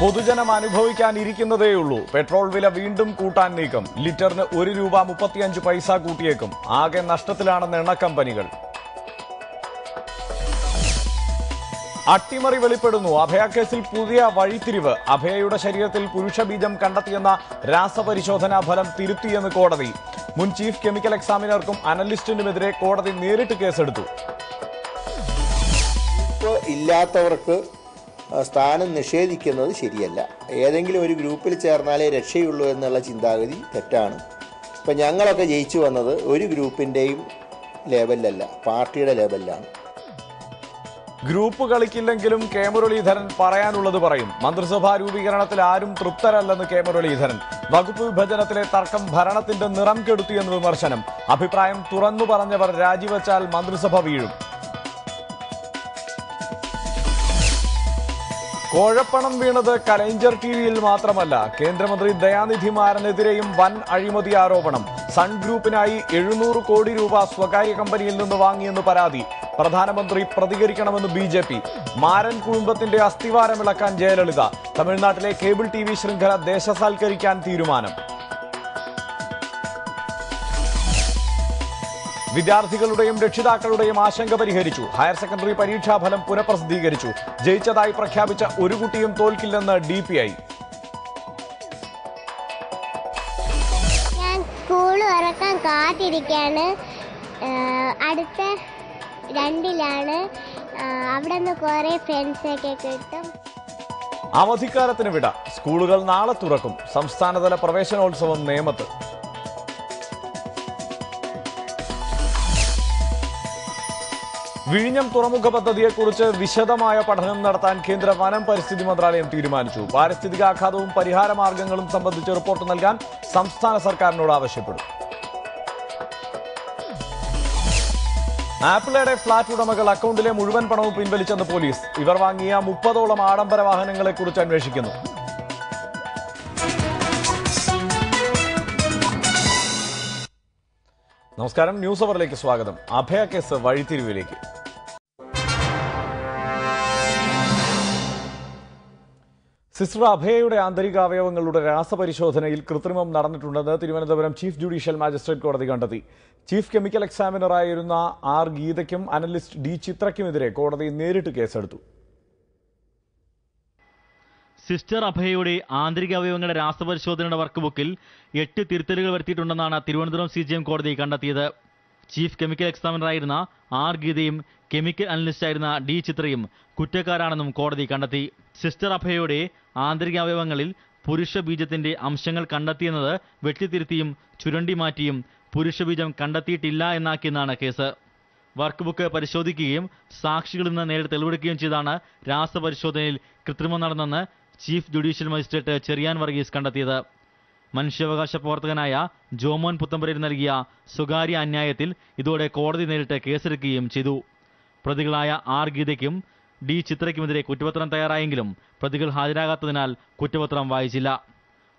പൊതുജനം അനുഭവിക്കാനിരിക്കുന്നതേയുള്ളൂ. പെട്രോൾ വില വീണ്ടും കൂട്ടാൻ നീക്കം. ലിറ്ററിന് ഒരു രൂപ മുപ്പത്തിയഞ്ച് പൈസ കൂട്ടിയേക്കും. ആകെ നഷ്ടത്തിലാണെന്ന് എണ്ണ കമ്പനികൾ അട്ടിമറി വെളിപ്പെടുന്നു. അഭയക്കേസിൽ പുതിയ വഴിത്തിരിവ്. അഭയയുടെ ശരീരത്തിൽ പുരുഷബീജം കണ്ടെത്തിയെന്ന രാസപരിശോധനാ ഫലം തിരുത്തിയെന്ന് കോടതി. മുൻ ചീഫ് കെമിക്കൽ എക്സാമിനർക്കും അനലിസ്റ്റിനുമെതിരെ കോടതി നേരിട്ട് കേസെടുത്തു. ഇല്ലാത്തവർക്ക് സ്ഥാനം നിഷേധിക്കുന്നത് ശരിയല്ല. ഏതെങ്കിലും ഒരു ഗ്രൂപ്പിൽ ചേർന്നാലേ രക്ഷയുള്ളൂ എന്നുള്ള ചിന്താഗതി തെറ്റാണ്. ഇപ്പം ഞങ്ങളൊക്കെ ജയിച്ചു വന്നത് ഒരു ഗ്രൂപ്പിന്റെയും ലെവലിലല്ല പാർട്ടിയുടെ ലെവലിലാണ് ഗ്രൂപ്പ് കളിക്കില്ലെങ്കിലും കെ മുരളീധരൻ പറയാനുള്ളത് പറയും. മന്ത്രിസഭാ രൂപീകരണത്തിൽ ആരും തൃപ്തരല്ലെന്ന് കെ മുരളീധരൻ വകുപ്പ് വിഭജനത്തിലെ തർക്കം ഭരണത്തിന്റെ നിറം കെടുത്തിയെന്ന് വിമർശനം. അഭിപ്രായം തുറന്നു പറഞ്ഞവർ രാജിവെച്ചാൽ മന്ത്രിസഭ വീഴും. കോഴപ്പണം വീണത് കലൈഞ്ചർ ടി വിയിൽ മാത്രമല്ല. കേന്ദ്രമന്ത്രി ദയാനിധി മാരനെതിരെയും വൻ അഴിമതി ആരോപണം. സൺ ഗ്രൂപ്പിനായി എഴുന്നൂറ് കോടി രൂപ സ്വകാര്യ കമ്പനിയിൽ നിന്ന് വാങ്ങിയെന്ന് പരാതി. പ്രധാനമന്ത്രി പ്രതികരിക്കണമെന്ന് ബി ജെ പി. മാരൻ കുടുംബത്തിന്റെ അസ്ഥിവാരമിളക്കാൻ ജയലളിത. തമിഴ്നാട്ടിലെ കേബിൾ ടി വി ശൃംഖല ദേശസാൽക്കരിക്കാൻ തീരുമാനം. വിദ്യാർത്ഥികളുടെയും രക്ഷിതാക്കളുടെയും ആശങ്ക പരിഹരിച്ചു. ഹയർ സെക്കൻഡറി പരീക്ഷാഫലം പുനഃപ്രസിദ്ധീകരിച്ചു. ജയിച്ചതായി പ്രഖ്യാപിച്ച ഒരു കുട്ടിയും തോൽക്കില്ലെന്ന് ഡി പി ഐ ഞാൻ സ്കൂൾ തുറക്കാൻ കാത്തിരിക്കുകയാണ് അടുത്ത രണ്ടിലാണ്. അവിടെ നിന്ന് കുറേ ഫ്രണ്ട്സൊക്കെ കിട്ടും. അവധിക്കാലത്തിന് വിട. സ്കൂളുകൾ നാളെ തുറക്കും. സംസ്ഥാനതല പ്രവേശനോത്സവം നേമത്ത്. വിഴിഞ്ഞം തുറമുഖ പദ്ധതിയെക്കുറിച്ച് വിശദമായ പഠനം നടത്താൻ കേന്ദ്ര വനം പരിസ്ഥിതി മന്ത്രാലയം തീരുമാനിച്ചു. പാരിസ്ഥിതിക ആഘാതവും പരിഹാര മാർഗങ്ങളും സംബന്ധിച്ച് റിപ്പോർട്ട് നൽകാൻ സംസ്ഥാന സർക്കാരിനോട് ആവശ്യപ്പെടും ആപ്പിളയുടെ ഫ്ളാറ്റ് ഉടമകൾ അക്കൗണ്ടിലെ മുഴുവൻ പണവും പിൻവലിച്ചെന്ന് പോലീസ്. ഇവർ വാങ്ങിയ മുപ്പതോളം ആഡംബര വാഹനങ്ങളെക്കുറിച്ച് അന്വേഷിക്കുന്നു. നമസ്കാരം ന്യൂസ് അവറിലേക്ക് സ്വാഗതം. അഭയ കേസ് വഴിത്തിരിവിലേക്ക്. സിസ്റ്റർ അഭയയുടെ ആന്തരിക അവയവങ്ങളുടെ രാസപരിശോധനയിൽ കൃത്രിമം നടന്നിട്ടുണ്ടെന്ന് തിരുവനന്തപുരം ചീഫ് ജുഡീഷ്യൽ മാജിസ്ട്രേറ്റ് കോടതി കണ്ടെത്തി. ചീഫ് കെമിക്കൽ എക്സാമിനറായിരുന്ന ആർ ഗീതയ്ക്കും അനലിസ്റ്റ് ഡി ചിത്രയ്ക്കുമെതിരെ കോടതി നേരിട്ട് കേസെടുത്തു. സിസ്റ്റർ അഭയയുടെ ആന്തരിക അവയവങ്ങളുടെ രാസപരിശോധനയുടെ വർക്ക് ബുക്കിൽ എട്ട് തിരുത്തലുകൾ വരുത്തിയിട്ടുണ്ടെന്നാണ് തിരുവനന്തപുരം സി കോടതി കണ്ടെത്തിയത്. ചീഫ് കെമിക്കൽ എക്സാമിനറായിരുന്ന ആർ ഗീതയും കെമിക്കൽ അനലിസ്റ്റായിരുന്ന ഡി ചിത്രയും കുറ്റക്കാരാണെന്നും കോടതി കണ്ടെത്തി. സിസ്റ്റർ അഭയയുടെ ആന്തരിക അവയവങ്ങളിൽ പുരുഷ ബീജത്തിന്റെ അംശങ്ങൾ കണ്ടെത്തിയെന്നത് വെട്ടിത്തിരുത്തിയും ചുരണ്ടി മാറ്റിയും പുരുഷബീജം കണ്ടെത്തിയിട്ടില്ല എന്നാക്കിയെന്നാണ് കേസ്. വർക്ക് ബുക്ക് പരിശോധിക്കുകയും സാക്ഷികളിൽ നിന്ന് നേരിട്ട് തെളിവെടുക്കുകയും ചെയ്താണ് രാസപരിശോധനയിൽ കൃത്രിമം നടന്നെന്ന് chief judicial magistrate Cheriyan Varghese കണ്ടെത്തിയത്. മനുഷ്യാവകാശ പ്രവർത്തകനായ ജോമോൻ പുത്തമ്പരയിൽ നൽകിയ സ്വകാര്യ അന്യായത്തിൽ ഇതോടെ കോടതി നേരിട്ട് കേസെടുക്കുകയും ചെയ്തു. പ്രതികളായ ആർ ഗീതയ്ക്കും ഡി ചിത്രയ്ക്കുമെതിരെ കുറ്റപത്രം തയ്യാറായെങ്കിലും പ്രതികൾ ഹാജരാകാത്തതിനാൽ കുറ്റപത്രം വായിച്ചില്ല.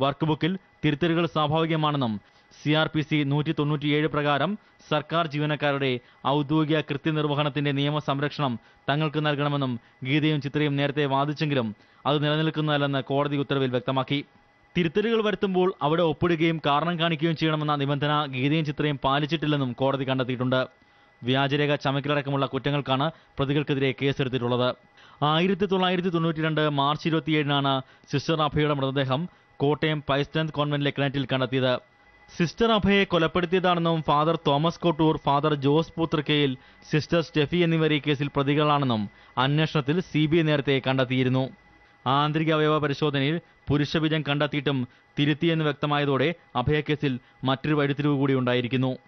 വർക്ക് ബുക്കിൽ തിരുത്തലുകൾ സ്വാഭാവികമാണെന്നും സി ആർ പി സി നൂറ്റി തൊണ്ണൂറ്റിയേഴ് പ്രകാരം സർക്കാർ ജീവനക്കാരുടെ ഔദ്യോഗിക കൃത്യനിർവഹണത്തിന്റെ നിയമ സംരക്ഷണം തങ്ങൾക്ക് നൽകണമെന്നും ഗീതയും ചിത്രയും നേരത്തെ വാദിച്ചെങ്കിലും അത് നിലനിൽക്കുന്നതല്ലെന്ന് കോടതി ഉത്തരവിൽ വ്യക്തമാക്കി. തിരുത്തലുകൾ വരുത്തുമ്പോൾ അവിടെ ഒപ്പിടുകയും കാരണം കാണിക്കുകയും ചെയ്യണമെന്ന നിബന്ധന ഗീതയും ചിത്രയും പാലിച്ചിട്ടില്ലെന്നും കോടതി കണ്ടെത്തിയിട്ടുണ്ട്. വ്യാജരേഖ ചമക്കിലടക്കമുള്ള കുറ്റങ്ങൾക്കാണ് പ്രതികൾക്കെതിരെ കേസെടുത്തിട്ടുള്ളത്. ആയിരത്തി തൊള്ളായിരത്തി തൊണ്ണൂറ്റി രണ്ട് മാർച്ച് ഇരുപത്തിയേഴിനാണ് സിസ്റ്റർ അഭയുടെ മൃതദേഹം കോട്ടയം പൈസ്റ്റൻസ് കോൺവെന്റിലെ കിണറ്റിൽ കണ്ടെത്തിയത്. സിസ്റ്റർ അഭയെ കൊലപ്പെടുത്തിയതാണെന്നും father Thomas Kottoor father Jose Puthrukkayil sister Stephy എന്നിവർ ഈ കേസിൽ പ്രതികളാണെന്നും അന്വേഷണത്തിൽ സി നേരത്തെ കണ്ടെത്തിയിരുന്നു. ആന്തരിക അവയവ പരിശോധനയിൽ പുരുഷബീജം കണ്ടെത്തിയിട്ടും തിരുത്തിയെന്ന് വ്യക്തമായതോടെ അഭയക്കേസിൽ മറ്റൊരു വഴിത്തിരിവ് കൂടി ഉണ്ടായിരിക്കുന്നു.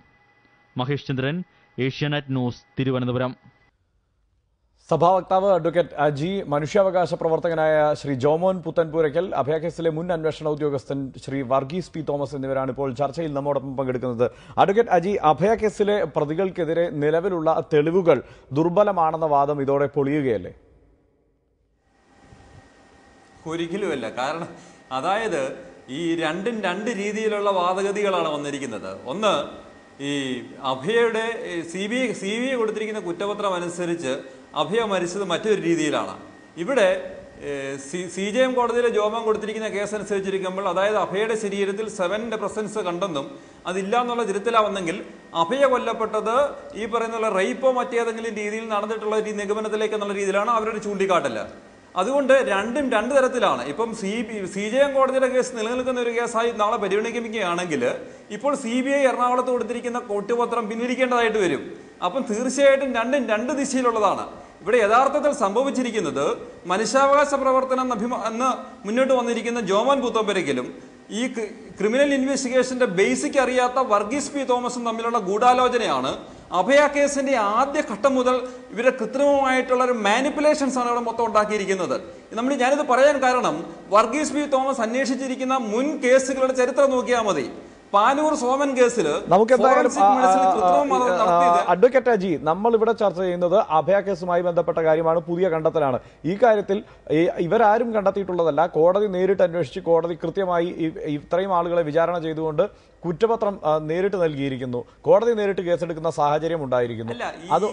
മഹേഷ് ചന്ദ്രൻ ഏഷ്യാനെറ്റ് ന്യൂസ് തിരുവനന്തപുരം. സഭാ വക്താവ് അഡ്വക്കേറ്റ് അജി മനുഷ്യാവകാശ പ്രവർത്തകനായ ശ്രീ ജോമോൻ പുത്തൻപൂരയ്ക്കൽ അഭയകേസിലെ മുൻ അന്വേഷണ ഉദ്യോഗസ്ഥൻ ശ്രീ വർഗീസ് പി തോമസ് എന്നിവരാണ് ഇപ്പോൾ ചർച്ചയിൽ നമ്മോടൊപ്പം പങ്കെടുക്കുന്നത്. അഡ്വക്കേറ്റ് അജി അഭയകേസിലെ പ്രതികൾക്കെതിരെ നിലവിലുള്ള തെളിവുകൾ ദുർബലമാണെന്ന വാദം ഇതോടെ പൊളിയുകയല്ലേ? ഒരിക്കലുമല്ല കാരണം അതായത് ഈ രണ്ടും രണ്ട് രീതിയിലുള്ള വാദഗതികളാണ് വന്നിരിക്കുന്നത്. ഒന്ന് ഈ അഭയയുടെ സി ബി സി ബി കൊടുത്തിരിക്കുന്ന കുറ്റപത്രം അനുസരിച്ച് അഭയ മരിച്ചത് മറ്റൊരു രീതിയിലാണ്. ഇവിടെ സി സി ജെ എം കോടതിയിലെ ജോബം കൊടുത്തിരിക്കുന്ന കേസ് അനുസരിച്ചിരിക്കുമ്പോൾ അതായത് അഭയയുടെ ശരീരത്തിൽ സെവന്റെ പ്രസൻസ് കണ്ടെന്നും അതില്ല എന്നുള്ള തിരുത്തലാവുന്നെങ്കിൽ അഭയ കൊല്ലപ്പെട്ടത് ഈ പറയുന്ന റേപ്പോ മറ്റേതെങ്കിലും രീതിയിൽ നടന്നിട്ടുള്ള ഒരു നിഗമനത്തിലേക്ക് എന്നുള്ള രീതിയിലാണ് അവരൊരു ചൂണ്ടിക്കാട്ടൽ. അതുകൊണ്ട് രണ്ടും രണ്ട് തരത്തിലാണ്. ഇപ്പം C B C J M കോടതിയുടെ കേസ് നിലനിൽക്കുന്ന ഒരു കേസായി നാളെ പരിഗണിക്കുകയാണെങ്കിൽ ഇപ്പോൾ സി ബി ഐ എറണാകുളത്ത് കൊടുത്തിരിക്കുന്ന കോട്ടുപത്രം പിൻവലിക്കേണ്ടതായിട്ട് വരും. അപ്പം തീർച്ചയായിട്ടും രണ്ടും രണ്ട് ദിശയിലുള്ളതാണ്. ഇവിടെ യഥാർത്ഥത്തിൽ സംഭവിച്ചിരിക്കുന്നത് മനുഷ്യാവകാശ പ്രവർത്തനം അഭിമ എന്ന് മുന്നോട്ട് വന്നിരിക്കുന്ന ജോമൻ പുത്തമ്പരയ്ക്കലും ഈ ക്രിമിനൽ ഇൻവെസ്റ്റിഗേഷന്റെ ബേസിക് അറിയാത്ത വർഗീസ് പി തോമസും തമ്മിലുള്ള ഗൂഢാലോചനയാണ് അഭയ കേസിന്റെ ആദ്യ ഘട്ടം മുതൽ ഇവരുടെ കൃത്രിമമായിട്ടുള്ള ഒരു മാനിപ്പുലേഷൻസ് ആണ് ഇവിടെ മൊത്തം ഉണ്ടാക്കിയിരിക്കുന്നത്. നമ്മൾ ഞാനിത് പറയാൻ കാരണം വർഗീസ് പി തോമസ് അന്വേഷിച്ചിരിക്കുന്ന മുൻ കേസുകളുടെ ചരിത്രം നോക്കിയാൽ മതി. പാനൂർ സോമൻ കേസിൽ നമുക്ക് എന്തായാലും അഡ്വക്കേറ്റ് അജി നമ്മൾ ഇവിടെ ചർച്ച ചെയ്യുന്നത് അഭയ കേസുമായി ബന്ധപ്പെട്ട കാര്യമാണ് പുതിയ കണ്ടെത്തലാണ്. ഈ കാര്യത്തിൽ ഇവരാരും കണ്ടെത്തിയിട്ടുള്ളതല്ല. കോടതി നേരിട്ട് അന്വേഷിച്ച് കോടതി കൃത്യമായി ഇത്രയും ആളുകളെ വിചാരണ ചെയ്തുകൊണ്ട് കുറ്റപത്രം നേരിട്ട് നൽകിയിരിക്കുന്നു. കോടതി നേരിട്ട് കേസെടുക്കുന്ന സാഹചര്യം ഉണ്ടായിരിക്കുന്നു. അത്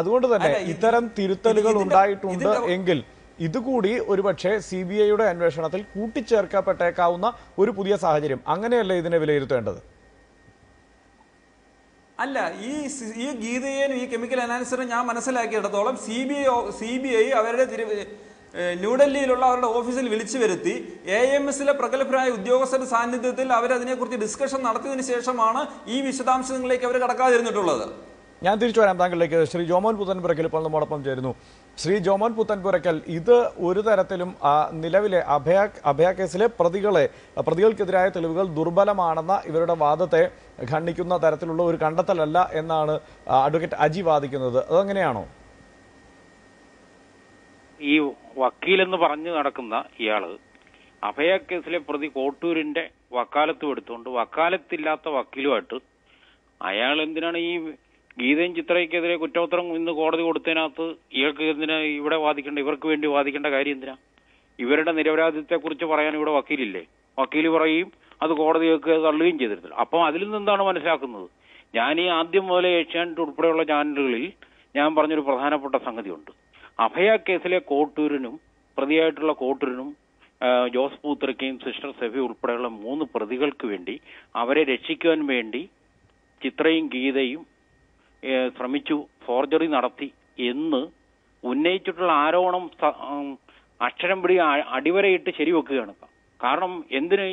അതുകൊണ്ട് തന്നെ ഇത്തരം തിരുത്തലുകൾ ഉണ്ടായിട്ടുണ്ട് എങ്കിൽ ഇതുകൂടി ഒരുപക്ഷെ സി ബി ഐയുടെ അന്വേഷണത്തിൽ കൂട്ടിച്ചേർക്കപ്പെട്ടേക്കാവുന്ന ഒരു പുതിയ സാഹചര്യം അങ്ങനെയല്ല ഇതിനെ വിലയിരുത്തേണ്ടത്? അല്ല ഈ ഈ ഗീതയേനും ഈ കെമിക്കൽ അനാലിസിനും ഞാൻ മനസ്സിലാക്കിയിടത്തോളം C B I C B I അവരുടെ തിരു ന്യൂഡൽഹിയിലുള്ള അവരുടെ ഓഫീസിൽ വിളിച്ചു വരുത്തി എ എം എസിലെ പ്രഗത്ഭരായ ഉദ്യോഗസ്ഥരുടെ സാന്നിധ്യത്തിൽ അവരതിനെക്കുറിച്ച് ഡിസ്കഷൻ നടത്തിയതിനു ശേഷമാണ് ഈ വിശദാംശങ്ങളിലേക്ക് അവർ കടക്കാതിരുന്നിട്ടുള്ളത്. ഞാൻ തിരിച്ചു വരാം. താങ്കളിലേക്ക് ശ്രീ ജോമോൻ പുത്തൻപുരക്കൽ ഇപ്പോൾ നമ്മോടൊപ്പം ചേരുന്നു. ശ്രീ ജോമോൻ പുത്തൻപുരയ്ക്കൽ ഇത് ഒരു തരത്തിലും നിലവിലെ അഭയ അഭയ കേസിലെ പ്രതികളെ പ്രതികൾക്കെതിരായ തെളിവുകൾ ദുർബലമാണെന്ന ഇവരുടെ വാദത്തെ ഖണ്ഡിക്കുന്ന തരത്തിലുള്ള ഒരു കണ്ടെത്തലല്ല എന്നാണ് അഡ്വക്കേറ്റ് അജി വാദിക്കുന്നത്. അതെങ്ങനെയാണോ? ഈ വക്കീലെന്ന് പറഞ്ഞു നടക്കുന്ന ഇയാൾ അഭയ കേസിലെ പ്രതി കോട്ടൂരിന്റെ വക്കാലത്തും എടുത്തുകൊണ്ട് വക്കാലത്തില്ലാത്ത വക്കീലുമായിട്ട് അയാൾ എന്തിനാണ് ഈ ഗീതയും ചിത്രയ്ക്കെതിരെ കുറ്റപത്രം ഇന്ന് കോടതി കൊടുത്തതിനകത്ത് ഇയാൾക്ക് എന്തിനാ ഇവിടെ വാദിക്കേണ്ട ഇവർക്ക് വേണ്ടി വാദിക്കേണ്ട കാര്യം എന്തിനാ? ഇവരുടെ നിരപരാധിത്വത്തെ കുറിച്ച് പറയാൻ ഇവിടെ വക്കീലില്ലേ? വക്കീൽ പറയും അത് കോടതിയൊക്കെ തള്ളുകയും ചെയ്തിരുന്നില്ല. അപ്പം അതിൽ നിന്ന് എന്താണ് മനസ്സിലാക്കുന്നത്? ഞാൻ ഈ ആദ്യം മുതലേ ഏഷ്യാനെറ്റ് ഉൾപ്പെടെയുള്ള ചാനലുകളിൽ ഞാൻ പറഞ്ഞൊരു പ്രധാനപ്പെട്ട സംഗതിയുണ്ട്. അഭയ കേസിലെ കോട്ടൂരിനും പ്രതിയായിട്ടുള്ള കോട്ടൂരിനും ജോസ് പൂത്രയ്ക്കയും സിസ്റ്റർ സെഫി ഉൾപ്പെടെയുള്ള മൂന്ന് പ്രതികൾക്ക് വേണ്ടി അവരെ രക്ഷിക്കുവാൻ വേണ്ടി ചിത്രയും ഗീതയും ശ്രമിച്ചു ഫോർജറി നടത്തി എന്ന് ഉന്നയിച്ചിട്ടുള്ള ആരോപണം അക്ഷരം പിടി അടിവരയിട്ട് ശരിവെക്കുകയാണ്. കാരണം എന്തിന്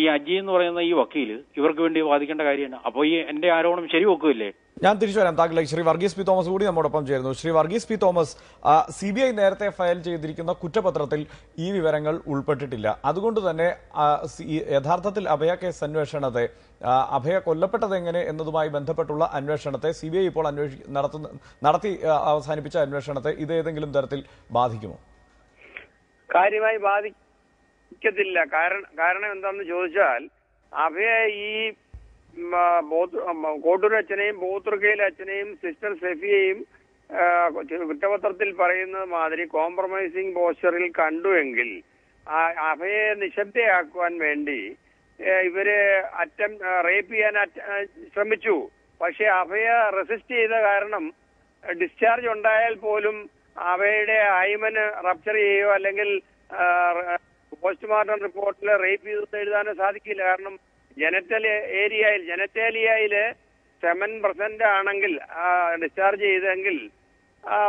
ഈ അജി എന്ന് പറയുന്ന ഈ വക്കീൽ ഇവർക്ക് വേണ്ടി വാദിക്കേണ്ട കാര്യമാണ്. അപ്പൊ ഈ എന്റെ ആരോപണം ശരിവെക്കുകയില്ലേ? ഞാൻ തിരിച്ചു വരാം. താങ്കളിലേക്ക് ശ്രീ വർഗീസ് പി തോമസ് കൂടി നമ്മോടൊപ്പം ചേരുന്നു. Shri Varghese P Thomas C B I നേരത്തെ ഫയൽ ചെയ്തിരിക്കുന്ന കുറ്റപത്രത്തിൽ ഈ വിവരങ്ങൾ ഉൾപ്പെട്ടിട്ടില്ല. അതുകൊണ്ട് തന്നെ യഥാർത്ഥത്തിൽ അഭയ കേസ് അന്വേഷണത്തെ അഭയ കൊല്ലപ്പെട്ടത് എങ്ങനെ എന്നതുമായി ബന്ധപ്പെട്ടുള്ള അന്വേഷണത്തെ സി ബി ഐ ഇപ്പോൾ അന്വേഷി നടത്തുന്ന നടത്തി അവസാനിപ്പിച്ച അന്വേഷണത്തെ ഇത് ഏതെങ്കിലും തരത്തിൽ ബാധിക്കുമോ? കാര്യമായി ബാധിക്കത്തില്ല. കാരണം കാരണം എന്താണെന്ന് ചോദിച്ചാൽ അഭയ ഈ കോട്ടൂർ അച്ഛനെയും ബോത്തുർക്കയിലെ അച്ഛനെയും സിസ്റ്റർ സെഫിയെയും കുറ്റപത്രത്തിൽ പറയുന്നത് മാതിരി കോംപ്രമൈസിംഗ് പോസ്റ്ററിൽ കണ്ടുവെങ്കിൽ അഭയെ നിശബ്ദയാക്കുവാൻ വേണ്ടി ഇവർ അറ്റം റേപ്പ് ചെയ്യാൻ ശ്രമിച്ചു. പക്ഷെ അഭയ റെസിസ്റ്റ് ചെയ്ത കാരണം ഡിസ്ചാർജ് ഉണ്ടായാൽ പോലും അവയുടെ ഐമന് റപ്ചർ ചെയ്യുകയോ അല്ലെങ്കിൽ പോസ്റ്റ്മോർട്ടം റിപ്പോർട്ടിൽ റേപ്പ് ചെയ്തെന്ന് എഴുതാനോ സാധിക്കില്ല. കാരണം ജനറ്റൽ ഏരിയയിൽ ജനറ്റേലിയയിൽ സെവൻ പെർസെന്റ് ആണെങ്കിൽ ഡിസ്ചാർജ് ചെയ്തെങ്കിൽ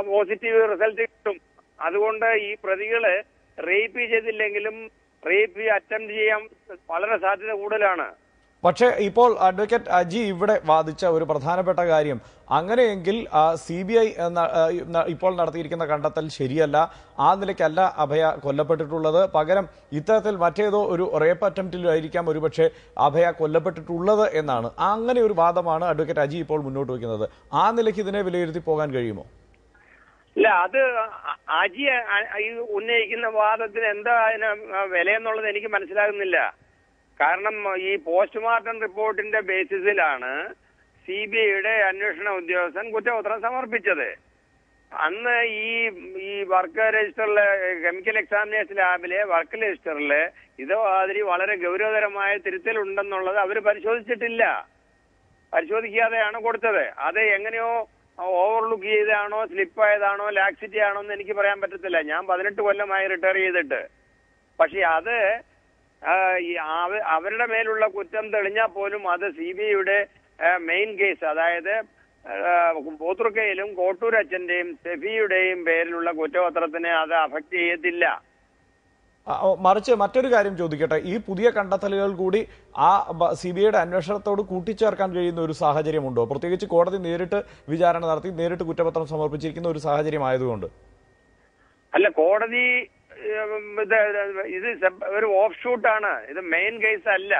പോസിറ്റീവ് റിസൾട്ട് കിട്ടും. അതുകൊണ്ട് ഈ പ്രതികൾ റേപ്പ് ചെയ്തില്ലെങ്കിലും റേപ്പ് അറ്റംപ്റ്റ് ചെയ്യാൻ വളരെ സാധ്യത കൂടുതലാണ്. പക്ഷേ ഇപ്പോൾ അഡ്വക്കേറ്റ് അജി ഇവിടെ വാദിച്ച ഒരു പ്രധാനപ്പെട്ട കാര്യം അങ്ങനെയെങ്കിൽ സി ബി ഐ ഇപ്പോൾ നടത്തിയിരിക്കുന്ന കണ്ടെത്തൽ ശരിയല്ല ആ നിലയ്ക്കല്ല അഭയ കൊല്ലപ്പെട്ടിട്ടുള്ളത് പകരം ഇത്തരത്തിൽ മറ്റേതോ ഒരു റേപ്പ് അറ്റംപ്റ്റിലായിരിക്കാം ഒരുപക്ഷെ അഭയ കൊല്ലപ്പെട്ടിട്ടുള്ളത് എന്നാണ് അങ്ങനെ ഒരു വാദമാണ് അഡ്വക്കേറ്റ് അജി ഇപ്പോൾ മുന്നോട്ട് വയ്ക്കുന്നത് ആ നിലയ്ക്ക് ഇതിനെ വിലയിരുത്തി പോകാൻ കഴിയുമോ അല്ല അത് അജി ഉന്നയിക്കുന്ന വാദത്തിന് എന്താ അതിന് വില എന്നുള്ളത് എനിക്ക് മനസ്സിലാകുന്നില്ല കാരണം ഈ പോസ്റ്റ്മോർട്ടം റിപ്പോർട്ടിന്റെ ബേസിസിലാണ് സി ബി ഐയുടെ അന്വേഷണ ഉദ്യോഗസ്ഥൻ കുറ്റപത്രം സമർപ്പിച്ചത്. അന്ന് ഈ ഈ വർക്ക് രജിസ്റ്ററിലെ കെമിക്കൽ എക്സാമിനേഷൻ ലാബിലെ വർക്ക് രജിസ്റ്ററിൽ ഇത് മാതിരി വളരെ ഗൗരവതരമായ തിരുത്തലുണ്ടെന്നുള്ളത് അവർ പരിശോധിച്ചിട്ടില്ല. പരിശോധിക്കാതെയാണ് കൊടുത്തത്. അത് എങ്ങനെയോ ഓവർലുക്ക് ചെയ്താണോ സ്ലിപ്പായതാണോ ലാക്സിറ്റി ആണോ എന്ന് എനിക്ക് പറയാൻ പറ്റത്തില്ല. ഞാൻ പതിനെട്ട് കൊല്ലമായി റിട്ടയർ ചെയ്തിട്ട്. പക്ഷെ അത് അവരുടെ മേലുള്ള കുറ്റം തെളിഞ്ഞാൽ പോലും അത് സി ബി ഐയുടെ മെയിൻ കേസ് അതായത് പോത്തുർക്കയിലും കോട്ടൂരച്ഛന്റെയും സെഫിയുടെയും പേരിലുള്ള കുറ്റപത്രത്തിനെ അത് അഫക്ട് ചെയ്യത്തില്ല. മറിച്ച് മറ്റൊരു കാര്യം ചോദിക്കട്ടെ. ഈ പുതിയ കണ്ടെത്തലുകൾ കൂടി ആ സി ബി ഐയുടെ അന്വേഷണത്തോട് കൂട്ടിച്ചേർക്കാൻ കഴിയുന്ന ഒരു സാഹചര്യമുണ്ടോ? പ്രത്യേകിച്ച് കോടതി നേരിട്ട് വിചാരണ നടത്തി നേരിട്ട് കുറ്റപത്രം സമർപ്പിച്ചിരിക്കുന്ന ഒരു സാഹചര്യം ആയതുകൊണ്ട്. അല്ല കോടതി ഇത് ഇത് ഒരു ഓഫ് ഷൂട്ടാണ്. ഇത് മെയിൻ കേസ് അല്ല.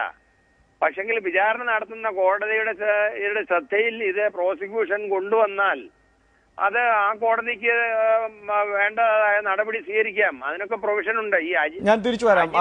പക്ഷെങ്കിൽ വിചാരണ നടത്തുന്ന കോടതിയുടെ ശ്രദ്ധയിൽ ഇത് പ്രോസിക്യൂഷൻ കൊണ്ടുവന്നാൽ അത് ആ കോടതിക്ക് വേണ്ടതായ നടപടി സ്വീകരിക്കാം. അതിനൊക്കെ പ്രൊവിഷൻ ഉണ്ട്. ഈ ഞാൻ തിരിച്ചു വരാം.